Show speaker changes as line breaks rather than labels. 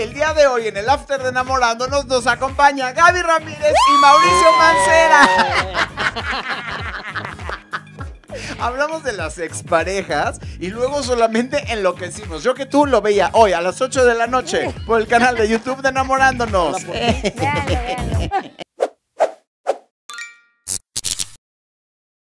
El día de hoy en el After de Enamorándonos nos acompaña Gaby Ramírez y Mauricio Mancera. Hablamos de las exparejas y luego solamente enloquecimos. Yo que tú lo veía hoy a las 8 de la noche por el canal de YouTube de Enamorándonos.
Véanlo.